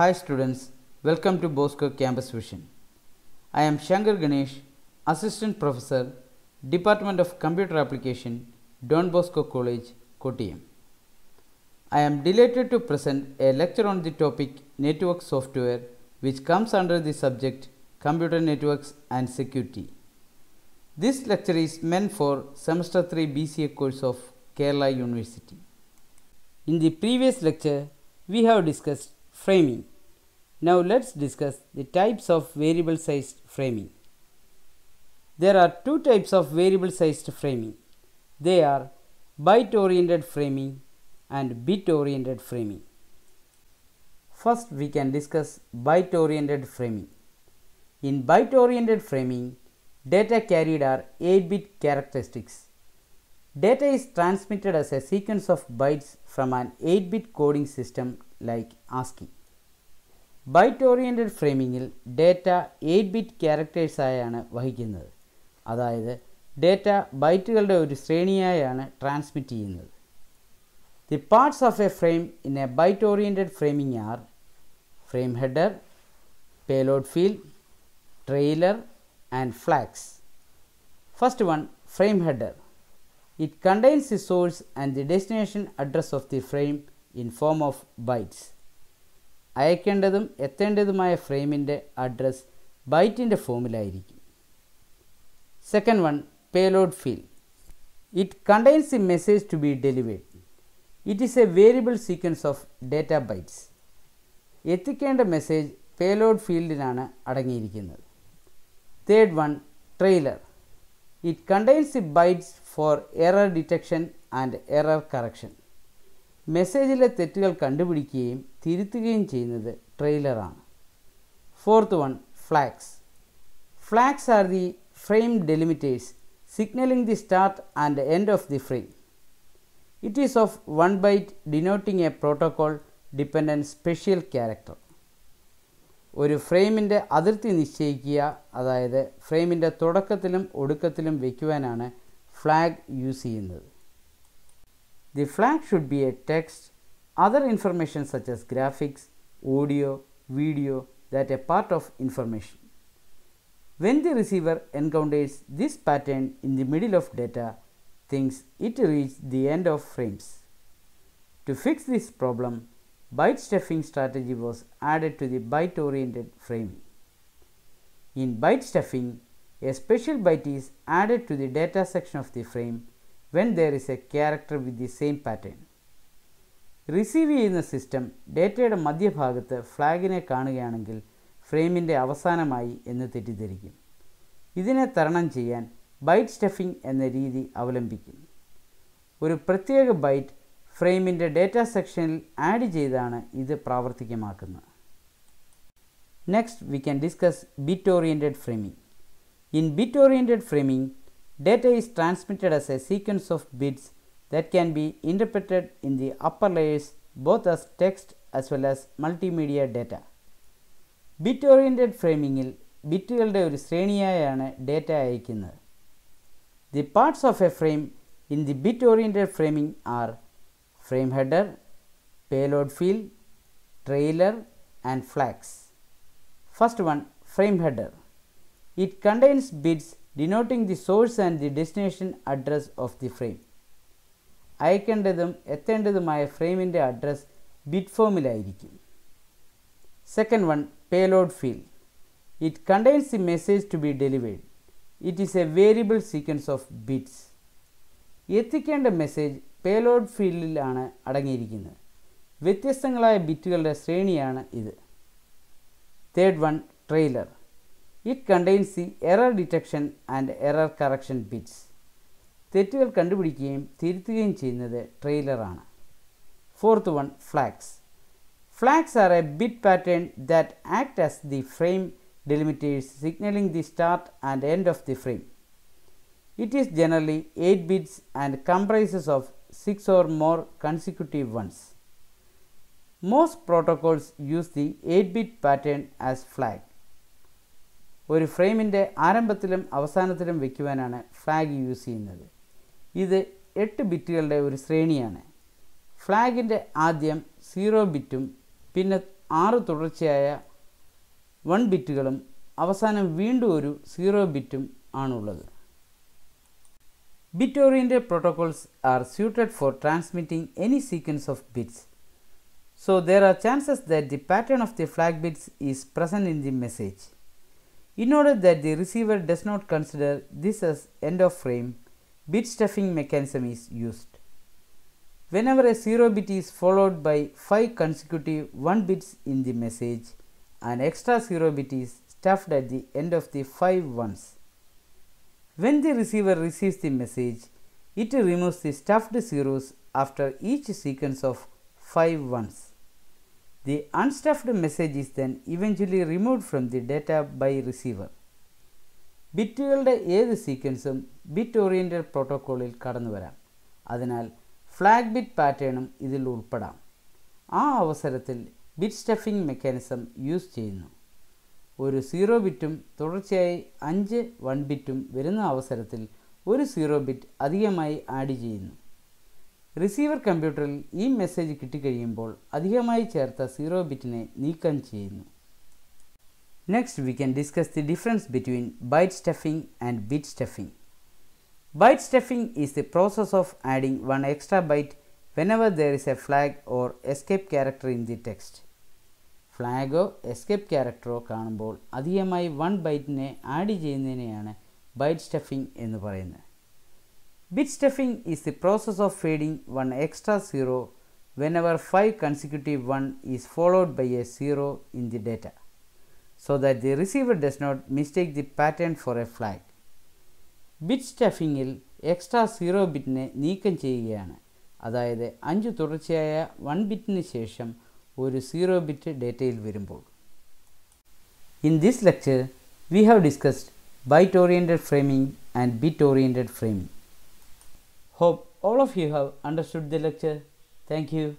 Hi students, welcome to Bosco Campus Vision. I am Shankar Ganesh, Assistant Professor, Department of Computer Application, Don Bosco College, Kottayam. I am delighted to present a lecture on the topic Network Software which comes under the subject Computer Networks and Security. This lecture is meant for semester 3 BCA course of Kerala University. In the previous lecture, we have discussed framing. Now let's discuss the types of variable sized framing. There are two types of variable sized framing. They are byte oriented framing and bit oriented framing. First, we can discuss byte oriented framing. In byte oriented framing, data carried are 8 bit characteristics. Data is transmitted as a sequence of bytes from an 8 bit coding system like ASCII. Byte oriented ഫ്രെയിമിങ്ങിൽ data eight bit ക്യാരക്ടേഴ്സായാണ് വഹിക്കുന്നത് അതായത് data ബൈറ്റുകളുടെ ഒരു ശ്രേണിയായാണ് transmit ചെയ്യുന്നത് the parts of a frame in a byte oriented framing are frame header payload field trailer and flags first one frame header It contains the source and the destination address of the frame in form of bytes. അയക്കേണ്ടതും എത്തേണ്ടതുമായ ഫ്രെയിമിന്റെ address ബൈറ്റിന്റെ ഫോമിലായിരിക്കും. Second one payload field. It contains the message to be delivered it is a variable sequence of data bytes എത്തിക്കേണ്ട message payload ഫീൽഡിലാണ് അടങ്ങിയിരിക്കുന്നത്. Third one trailer it contains the bytes for error detection and error correction മെസ്സേജിലെ തെറ്റുകൾ കണ്ടുപിടിക്കുകയും തിരുത്തുകയും ചെയ്യുന്നത് ട്രെയിലറാണ്. Fourth one flags flags are the frame delimiters signaling the start and end of the frame it is of one byte denoting a protocol dependent special character ഒരു ഫ്രെയിമിന്റെ അതിർത്തി നിശ്ചയിക്കുക അതായത് ഫ്രെയിമിന്റെ തുടക്കത്തിലും ഒടുക്കത്തിലും വയ്ക്കുവാനാണ് ഫ്ലാഗ് യൂസ് ചെയ്യുന്നത്. The flag should be a text, other information such as graphics, audio, video that are part of information. When the receiver encounters this pattern in the middle of data, thinks it reached the end of frames. To fix this problem, byte stuffing strategy was added to the byte oriented framing. In byte stuffing, a special byte is added to the data section of the frame when there is a character with the same pattern. Receive ചെയ്യുന്ന system ഡേറ്റയുടെ മധ്യഭാഗത്ത് ഫ്ലാഗിനെ കാണുകയാണെങ്കിൽ ഫ്രെയിമിന്റെ അവസാനമായി എന്ന് തെറ്റിദ്ധരിക്കും. ഇതിനെ തരണം ചെയ്യാൻ ബൈറ്റ് സ്റ്റഫിംഗ് എന്ന രീതി അവലംബിക്കും ഒരു പ്രത്യേക ബൈറ്റ് ഫ്രെയിമിന്റെ ഡേറ്റ സെക്ഷനിൽ ആഡ് ചെയ്താണ് ഇത് പ്രാവർത്തികമാക്കുന്നത്. Next we can discuss bit oriented framing in bit oriented framing data is transmitted as A sequence of bits that can be interpreted in the upper layers both as text as well as multimedia data bit oriented ഫ്രെയിമിങ്ങിൽ ബിറ്റുകളുടെ ഒരു ശ്രേണിയായാണ് data അയക്കുന്നത് the parts of a frame in the bit oriented framing R frame header, payload field, trailer and flags. First one frame header. It contains bits denoting the source and the destination address of the frame. അയക്കേണ്ടതും എത്തേണ്ടതുമായ ഫ്രെയിമിന്റെ address bit ഫോമിലായിരിക്കും second one payload field it contains the message to be delivered it is a variable sequence of bits എത്തിക്കേണ്ട message payload ഫീൽഡിലാണ് അടങ്ങിയിരിക്കുന്നത്. വ്യത്യസ്തങ്ങളായ ബിറ്റുകളുടെ ശ്രേണിയാണ് ഇത്. Third one trailer it contains the error detection and error correction bits തെറ്റുകൾ കണ്ടുപിടിക്കുകയും തിരുത്തുകയും ചെയ്യുന്നത് ട്രെയിലറാണ് fourth one flags flags R A bit pattern that act as the frame delimiters signalling the start and end of the frame It is generally 8 bits and comprises of 6 or more consecutive ones. Most protocols use the 8 bit pattern as flag. ഒരു ഫ്രെയിമിന്റെ ആരംഭത്തിലും അവസാനത്തിലും വയ്ക്കുവാനാണ് flag use ചെയ്യുന്നത്. ഇത് എട്ട് ബിറ്റുകളുടെ ഒരു ശ്രേണിയാണ്. ഫ്ലാഗിന്റെ ആദ്യം zero ബിറ്റും പിന്നെ ആറ് തുടർച്ചയായ വൺ ബിറ്റുകളും അവസാനം വീണ്ടും ഒരു സീറോ ബിറ്റും ആണുള്ളത്. Bit oriented protocols are suited for transmitting any sequence of bits. So there are chances that the pattern of the flag bits is present in the message In order that the receiver does not consider this as end of frame, bit stuffing mechanism is used. Whenever a 0 bit is followed by 5 consecutive 1 bits in the message, an extra 0 bit is stuffed at the end of the 5 ones. When the receiver receives the message, it removes the stuffed zeros after each sequence of 5 ones. The unstuffed message is then eventually removed from the data by receiver. ബിറ്റുകളുടെ ഏത് സീക്വൻസും bit oriented പ്രോട്ടോക്കോളിൽ കടന്നു വരാം. അതിനാൽ flag bit പാറ്റേണും ഇതിൽ ഉൾപ്പെടാം. ആ അവസരത്തിൽ ബിറ്റ് സ്റ്റഫിംഗ് മെക്കാനിസം യൂസ് ചെയ്യുന്നു. ഒരു സീറോ ബിറ്റും തുടർച്ചയായി അഞ്ച് വൺ ബിറ്റും വരുന്ന അവസരത്തിൽ ഒരു സീറോ ബിറ്റ് അധികമായി ആഡ് ചെയ്യുന്നു. റിസീവർ കമ്പ്യൂട്ടറിൽ ഈ മെസ്സേജ് കിട്ടിക്കഴിയുമ്പോൾ അധികമായി ചേർത്ത സീറോ ബിറ്റിനെ നീക്കം ചെയ്യുന്നു. Next we can discuss the difference between byte stuffing and bit stuffing byte stuffing is the process of adding one extra byte whenever there is a flag or escape character in the text ഫ്ലാഗോ escape ക്യാരക്ടറോ കാണുമ്പോൾ അധികമായി one ബൈറ്റിനെ add ചെയ്യുന്നതിനെയാണ് byte stuffing എന്ന് പറയുന്നത്. Bit stuffing is the process of feeding one extra zero when ever five consecutive one is followed by A zero in the data so that the receiver does not mistake the pattern four A flag bit സ്റ്റഫിങ്ങിൽ extra zero ബിറ്റിനെ നീക്കം ചെയ്യുകയാണ് അതായത് അഞ്ച് തുടർച്ചയായ one ബിറ്റിന് ശേഷം ഒരു zero bit ഡേറ്റയിൽ വരുമ്പോൾ in this lecture we have discussed byte oriented framing and bit oriented framing Hope all of you have understood the lecture. Thank you.